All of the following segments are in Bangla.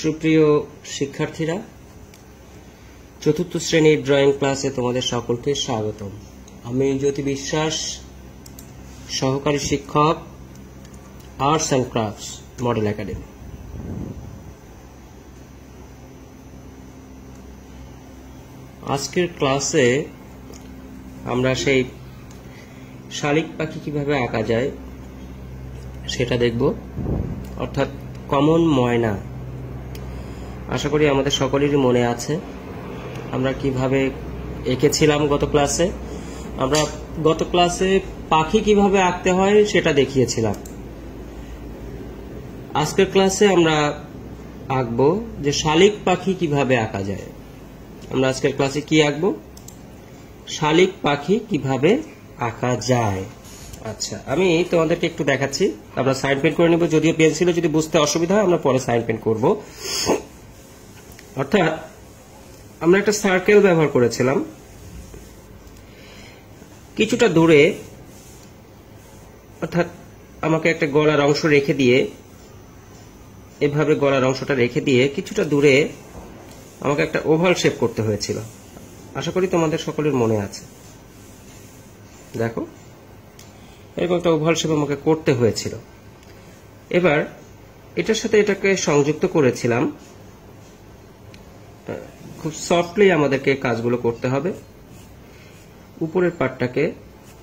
সুপ্রিয় শিক্ষার্থীরা, চতুর্থ শ্রেণির ড্রয়িং ক্লাসে তোমাদের সকলকে স্বাগতম। আমি জ্যোতি বিশ্বাস, সহকারী শিক্ষক arts and crafts model academy আজকের ক্লাসে আমরা সেই শালিক পাখি কীভাবে আঁকা যায় সেটা দেখব। অর্থাৎ কমন ময়না আশা করি আমাদের সকলেরই মনে আছে। আমরা কীভাবে এঁকেছিলাম গত ক্লাসে? আমরা গত ক্লাসে পাখি কীভাবে আঁকতে হয় সেটা দেখিয়েছিলাম। আজকের ক্লাসে আমরা আঁকবো যে শালিক পাখি কীভাবে আঁকা যায়। আমরা আজকের ক্লাসে কি আঁকবো? শালিক পাখি কীভাবে আঁকা যায়। আচ্ছা আমি তোমাদেরকে একটু দেখাচ্ছি। আমরা সাইন পেন করে নেব। যদিও পেন্সিলে যদি বুঝতে অসুবিধা হয়, আমরা পরে সাইন পেন করব। অর্থাৎ আমরা একটা সার্কেল ব্যবহার করেছিলাম। কিছুটা দূরে, অর্থাৎ আমাকে একটা গলার অংশ রেখে দিয়ে, এভাবে গলার অংশটা রেখে দিয়ে কিছুটা দূরে আমাকে একটা ওভাল শেপ করতে হয়েছিল। আশা করি তোমাদের সকলের মনে আছে। দেখো, এরকম একটা ওভাল শেপ আমাকে করতে হয়েছিল। এবার এটার সাথে এটাকে সংযুক্ত করেছিলাম। খুব সফটলি আমাদেরকে কাজগুলো করতে হবে। উপরের পাটটাকে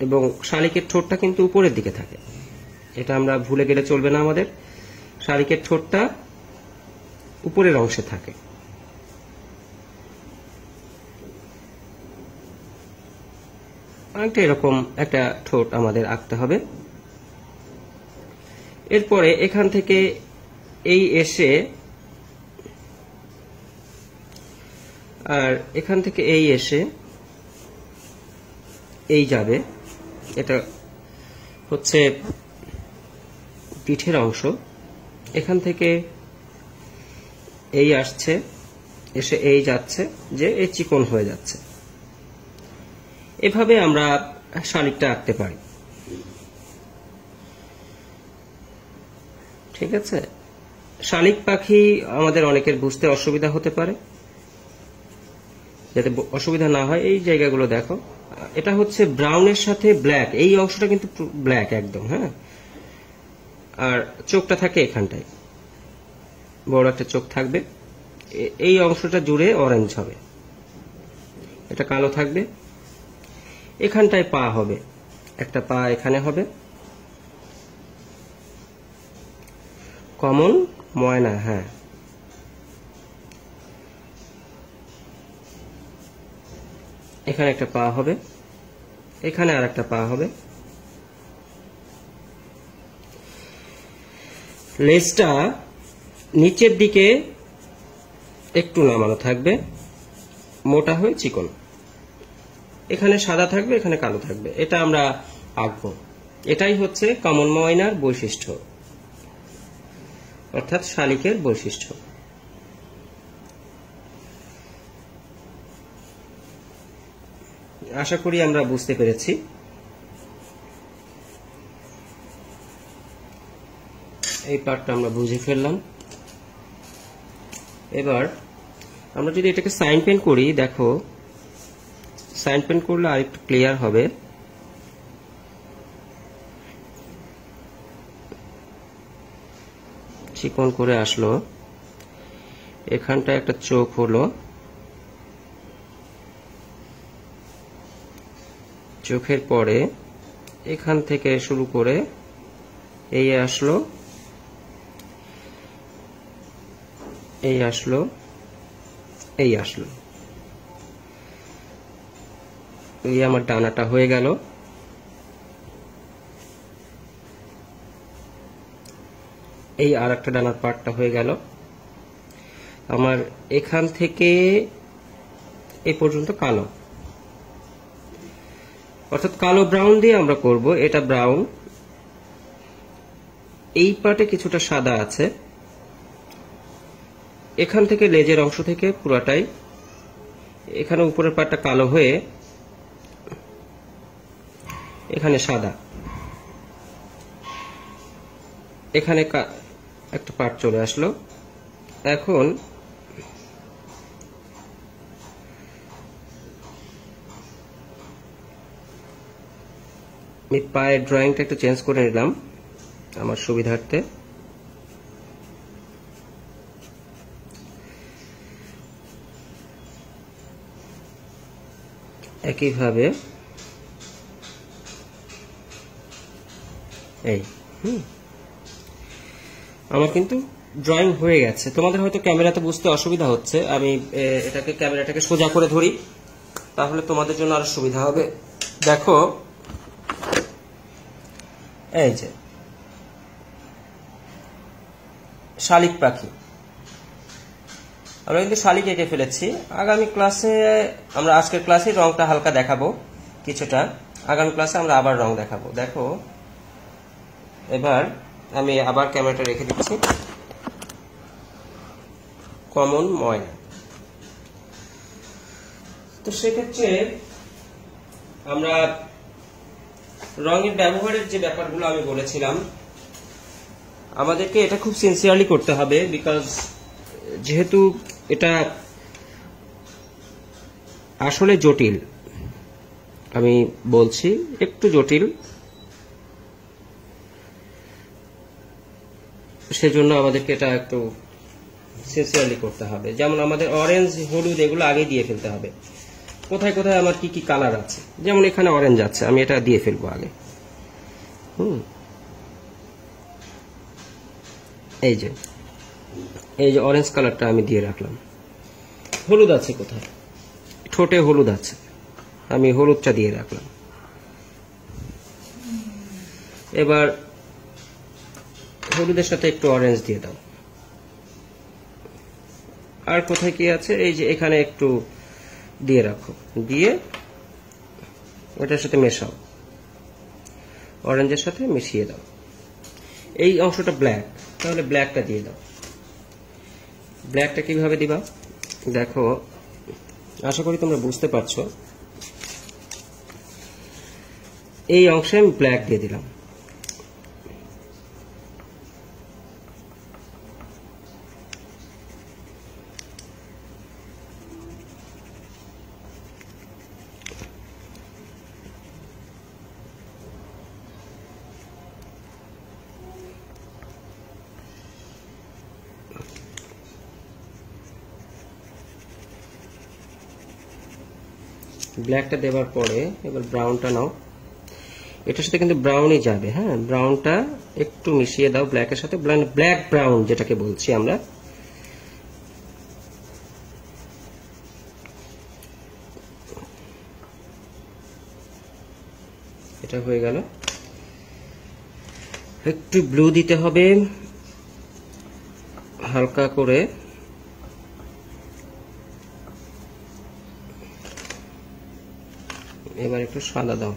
এবং শালিকের ঠোঁটটা কিন্তু উপরের দিকে থাকে। এটা আমরা ভুলে গেলে চলবে না আমাদের। শালিকের ঠোঁটটা উপরের অংশে থাকে। অনেকটা এরকম একটা ঠোঁট আমাদের আঁকতে হবে। এরপরে এখান থেকে এই এসে আর এখান থেকে এই এসে এই যাবে। এটা হচ্ছে পিঠের অংশ। এখান থেকে এই আসছে, এসে এই যাচ্ছে যে এই চিকন হয়ে যাচ্ছে। এভাবে আমরা শালিকটা আঁকতে পারি। ঠিক আছে? শালিক পাখি আমাদের অনেকের বুঝতে অসুবিধা হতে পারে। যাতে অসুবিধা না হয়, এই জায়গাগুলো দেখো। এটা হচ্ছে ব্রাউনের সাথে ব্ল্যাক। এই অংশটা কিন্তু ব্ল্যাক একদম হ্যাঁ? আর চোখটা থাকে এখানটায়। বড় একটা চোখ থাকবে। এই অংশটা জুড়ে অরেঞ্জ হবে। এটা কালো থাকবে। এখানটায় পা হবে। একটা পা এখানে হবে। কমন ময়না হ্যাঁ। এখানে একটা পা হবে, এখানে আর একটা পা হবে। লেজটা নিচের দিকে একটু নামানো থাকবে, মোটা হয়ে চিকন। এখানে সাদা থাকবে, এখানে কালো থাকবে। এটা আমরা আঁকবো। এটাই হচ্ছে কমন ময়নার বৈশিষ্ট্য, অর্থাৎ শালিকের বৈশিষ্ট্য। আশা করি আমরা বুঝতে পেরেছি। এই পার্টটা আমরা বুঝে ফেললাম। এবার আমরা যদি এটাকে সাইন পেন করি, দেখো, সাইন পেন করলে আরেকটু ক্লিয়ার হবে। চিকন করে আসলো। এখানটা একটা চোখ হলো। চোখের পরে এখান থেকে শুরু করে এই আসলো এই আসলো এই আসলো। এই আমার ডানাটা হয়ে গেল। এই আর একটা ডানার পার্টটা হয়ে গেল। আমার এখান থেকে এই পর্যন্ত কালো। অর্থাৎ কালো ব্রাউন দিয়ে আমরা করব, এটা ব্রাউন এই পার্টে কিছুটা সাদা আছে। এখান থেকে লেজের অংশ থেকে পুরাটাই। এখানে উপরের পার্টটা কালো হয়ে এখানে সাদা। এখানে একটা পার্ট চলে আসলো। এখন আমি পায়ের ড্রয়িংটা একটু চেঞ্জ করে নিলাম, আমার সুবিধার্থে। একইভাবে, এই, হুম, আমার কিন্তু ড্রয়িং হয়ে গেছে। তোমাদের হয়তো ক্যামেরাতে বুঝতে অসুবিধা হচ্ছে, আমি এটাকে ক্যামেরাটাকে সোজা করে ধরি, তাহলে তোমাদের জন্য আরও সুবিধা হবে। দেখো এই যে, শালিক পাখি। আমরা কিন্তু শালিক এঁকে ফেলেছি। আগামী ক্লাসে আমরা, আজকের ক্লাসে রংটা হালকা দেখাবো কিছুটা। আগামী ক্লাসে আমরা আবার রং দেখাবো। দেখো, এবার আমি আবার ক্যামেরাটা রেখে দিচ্ছি। কমন ময়না। তো সেক্ষেত্রে আমরা রঙের ব্যবহারের যে ব্যাপারগুলো আমি বলেছিলাম, আমাদেরকে এটা খুব সিনসিয়ারলি করতে হবে বিকজ যেহেতু এটা আসলে জটিল, আমি বলছি একটু জটিল। সেজন্য আমাদেরকে এটা একটু সিনসিয়ারলি করতে হবে। যেমন আমাদের অরেঞ্জ হলুদ, এগুলো আগে দিয়ে ফেলতে হবে। কোথায় কোথায় আমার কি কি কালার আছে? যেমন এখানে অরেঞ্জ আছে, আমি এটা দিয়ে ফেলব আগে। হুম। এই যে এই যে অরেঞ্জ কালারটা আমি দিয়ে রাখলাম। হলুদ আছে কোথায়? ঠোঁটে হলুদ আছে। আমি হলুদটা দিয়ে রাখলাম। এবার হলুদের সাথে একটু অরেঞ্জ দিয়ে দাও। আর কোথায় কি আছে? এই যে এখানে একটু দিয়ে রাখো। দিয়ে ওটার সাথে মেশাও। অরেঞ্জের সাথে মিশিয়ে দাও। এই অংশটা ব্ল্যাক তাহলে ব্ল্যাকটা দিয়ে দাও। ব্ল্যাকটা কীভাবে দিবা? দেখো, আশা করি তোমরা বুঝতে পারছ। এই অংশে আমি ব্ল্যাক দিয়ে দিলাম। ব্ল্যাকটা দেওয়ার পরে, এবার ব্রাউনটা নাও। এটার সাথে কিন্তু ব্রাউনই যাবে হ্যাঁ? ব্রাউনটা একটু মিশিয়ে দাও ব্ল্যাকের সাথে ব্ল্যাক ব্রাউন যেটাকে বলছি আমরা। এটা হয়ে গেল। একটু ব্লু দিতে হবে, হালকা করে। একটু সাদা দাও।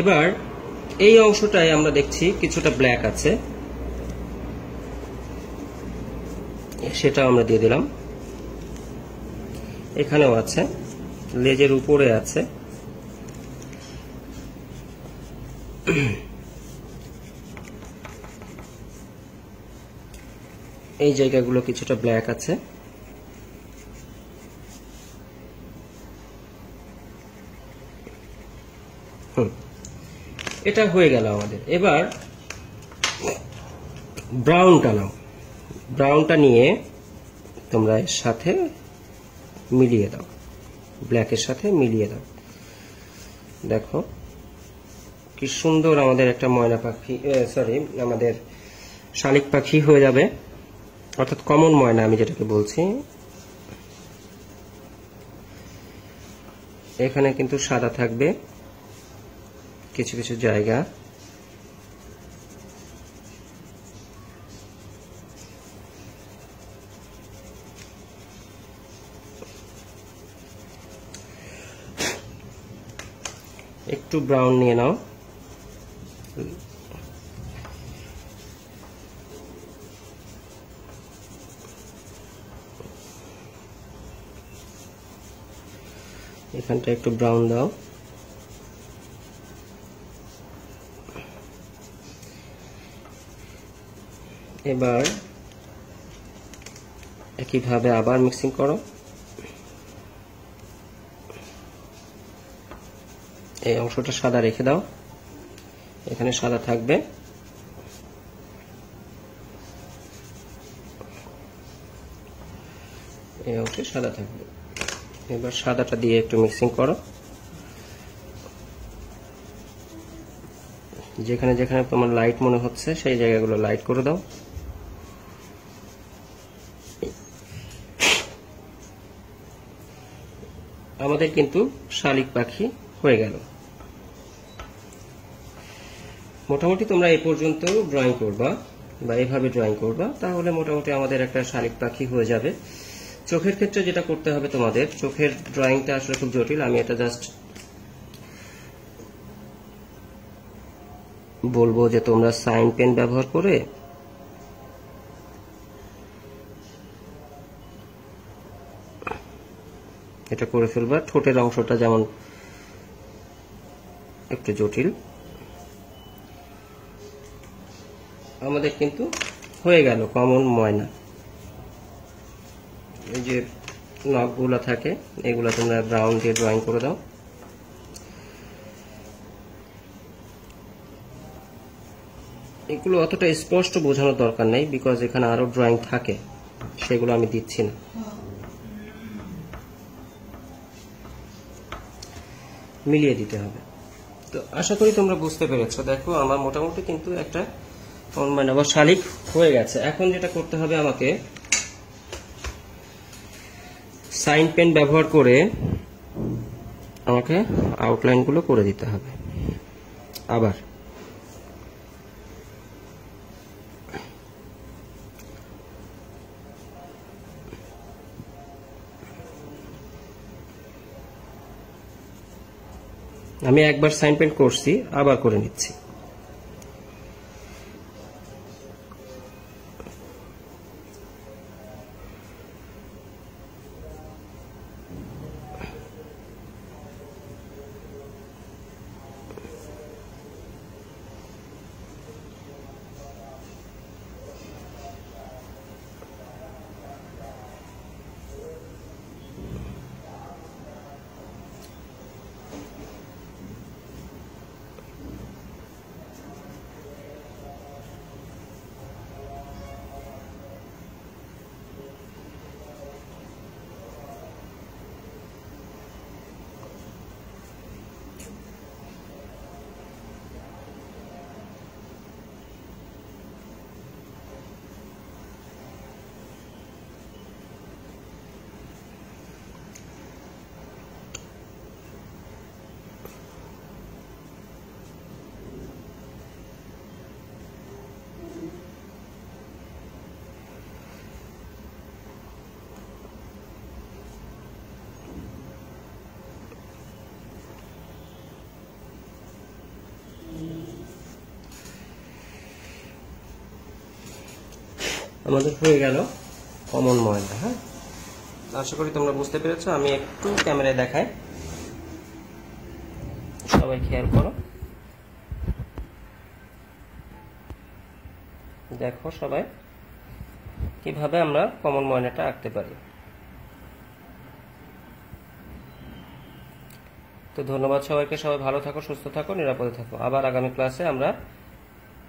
এবার এই অংশটায় আমরা দেখছি কিছুটা ব্ল্যাক আছে। সেটা আমরা দিয়ে দিলাম। এখানেও আছে। লেজের উপরে আছে। এই জায়গাগুলো কিছুটা ব্ল্যাক আছে। এটা হয়ে গেল আমাদের। এবার ব্রাউনটা নাও। ব্রাউনটা নিয়ে তোমরা এর সাথে মিলিয়ে দাও। ব্ল্যাকের সাথে মিলিয়ে দাও। দেখো, কি সুন্দর আমাদের একটা ময়না পাখি সরি আমাদের শালিক পাখি হয়ে যাবে। অর্থাৎ কমন ময়না আমি যেটাকে বলছি। এখানে কিন্তু সাদা থাকবে। কিছু কিছু জায়গা। একটু ব্রাউন নিয়ে নাও। এখানটা একটু ব্রাউন দাও। এবার একইভাবে আবার মিক্সিং করো। এই অংশটা সাদা রেখে দাও। এখানে সাদা থাকবে। এই অংশে সাদা থাকবে। এবার সাদাটা দিয়ে একটু মিক্সিং করো। যেখানে যেখানে তোমার লাইট মনে হচ্ছে, সেই জায়গাগুলো লাইট করে দাও। আমাদের কিন্তু শালিক পাখি হয়ে গেল। মোটামুটি তোমরা এই পর্যন্ত ড্রয়িং করবা বা এভাবে ড্রয়িং করবা, তাহলে মোটামুটি আমাদের একটা শালিক পাখি হয়ে যাবে। চোখের ক্ষেত্রে যেটা করতে হবে তোমাদের, চোখের ড্রয়িংটা আসলে খুব জটিল, আমি এটা জাস্ট বলব যে তোমরা সাইন পেন ব্যবহার করে এটা করে ফেলবা। ঠোঁটের অংশটা যেমন একটু জটিল। আমাদের কিন্তু হয়ে গেল কমন ময়না। এই যে নখগুলো থাকে, এগুলো তোমরা ব্রাউন দিয়ে ড্রয়িং করে দাও। এগুলো অতটা স্পষ্ট বোঝানোর দরকার নেই বিকজ এখানে আরও ড্রয়িং থাকে, সেগুলো আমি দিচ্ছি না। মিলিয়ে দিতে হবে। তো আশা করি তোমরা বুঝতে পেরেছ। দেখো, আমার মোটামুটি কিন্তু একটা মানে আবার শালিক হয়ে গেছে। এখন যেটা করতে হবে আমাকে সাইন পেন ব্যবহার করে আমাকে আউটলাইনগুলো করে দিতে হবে। আবার আমি একবার সাইন পেন্ট করছি, আবার করে নিচ্ছি। আমাদের হয়ে গেল কমন ময়না হ্যাঁ? আশা করি তোমরা বুঝতে পেরেছ, আমি একটু ক্যামেরায় দেখাই। সবাই খেয়াল করো। দেখো সবাই, কীভাবে আমরা কমন ময়নাটা আঁকতে পারি। তো ধন্যবাদ সবাইকে, সবাই ভালো থাকো, সুস্থ থাকো, নিরাপদে থাকো। আবার আগামী ক্লাসে আমরা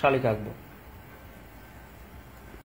শালিক আঁকবো।